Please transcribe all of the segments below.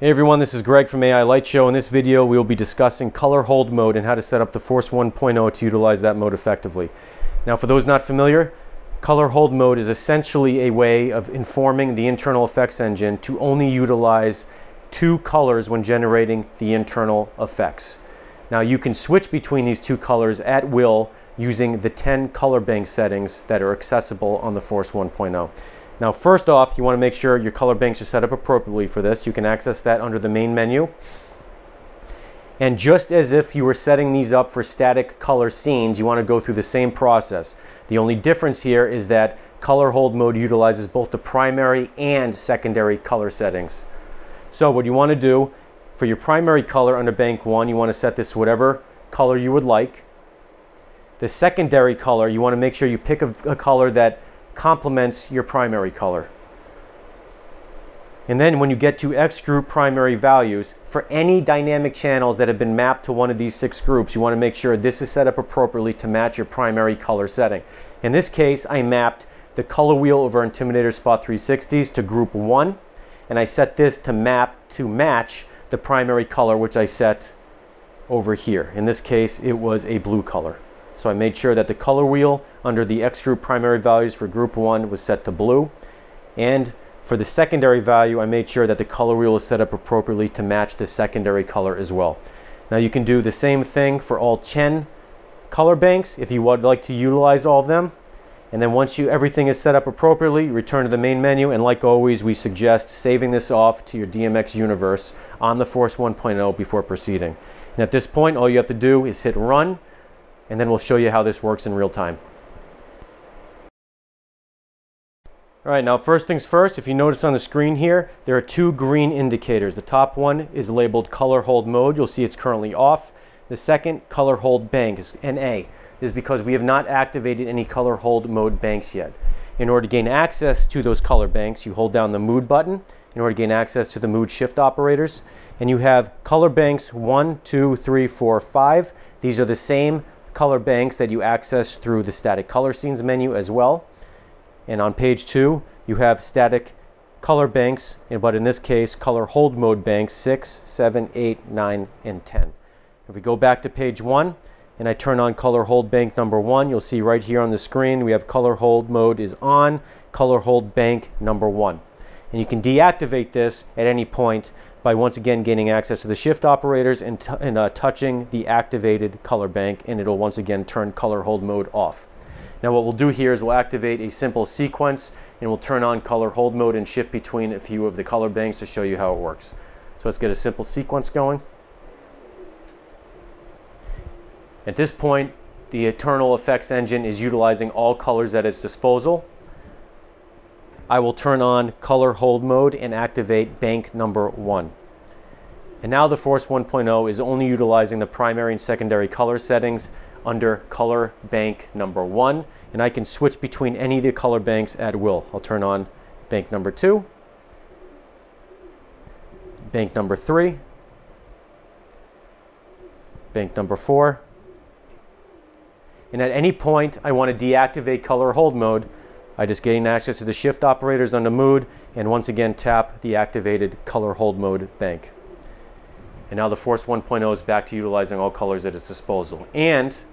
Hey everyone, this is Greg from AI Lightshow. In this video, we will be discussing color hold mode and how to set up the Force 1.0 to utilize that mode effectively. Now, for those not familiar, color hold mode is essentially a way of informing the internal effects engine to only utilize two colors when generating the internal effects. Now, you can switch between these two colors at will using the 10 color bank settings that are accessible on the Force 1.0. Now first off, you want to make sure your color banks are set up appropriately for this. You can access that under the main menu. And just as if you were setting these up for static color scenes, you want to go through the same process. The only difference here is that color hold mode utilizes both the primary and secondary color settings. So what you want to do for your primary color under bank one, you want to set this to whatever color you would like. The secondary color, you want to make sure you pick a, a color that complements your primary color. And then when you get to X group primary values, for any dynamic channels that have been mapped to one of these six groups, you want to make sure this is set up appropriately to match your primary color setting. In this case, I mapped the color wheel over Intimidator Spot 360s to group 1, and I set this to map to match the primary color which I set over here. In this case, it was a blue color. So I made sure that the color wheel under the X group primary values for group one was set to blue. And for the secondary value, I made sure that the color wheel is set up appropriately to match the secondary color as well. Now you can do the same thing for all Chen color banks if you would like to utilize all of them. And then once you everything is set up appropriately, return to the main menu. And like always, we suggest saving this off to your DMX universe on the Force 1.0 before proceeding. And at this point, all you have to do is hit run and then we'll show you how this works in real time. All right, now first things first, if you notice on the screen here, there are two green indicators. The top one is labeled color hold mode. You'll see it's currently off. The second, color hold bank, is NA, is because we have not activated any color hold mode banks yet. In order to gain access to those color banks, you hold down the mood button in order to gain access to the mood shift operators. And you have color banks one, two, three, four, five. These are the same color banks that you access through the static color scenes menu as well. And on page two, you have static color banks, but in this case, color hold mode banks 6, 7, 8, 9, and 10. If we go back to page one and I turn on color hold bank number one, you'll see right here on the screen, we have color hold mode is on, color hold bank number one. And you can deactivate this at any point by once again gaining access to the shift operators and, and uh, touching the activated color bank and it'll once again turn color hold mode off. Now what we'll do here is we'll activate a simple sequence and we'll turn on color hold mode and shift between a few of the color banks to show you how it works. So let's get a simple sequence going. At this point, the Internal Effects engine is utilizing all colors at its disposal. I will turn on color hold mode and activate bank number one. And now the Force 1.0 is only utilizing the primary and secondary color settings under color bank number one. And I can switch between any of the color banks at will. I'll turn on bank number two, bank number three, bank number four. And at any point I want to deactivate color hold mode, I just gain access to the shift operators on the mood and once again tap the activated color hold mode bank. And now the Force 1.0 is back to utilizing all colors at its disposal. And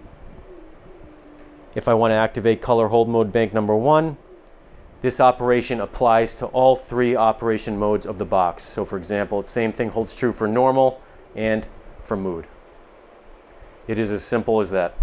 if I want to activate color hold mode bank number one, this operation applies to all three operation modes of the box. So for example, same thing holds true for normal and for mood. It is as simple as that.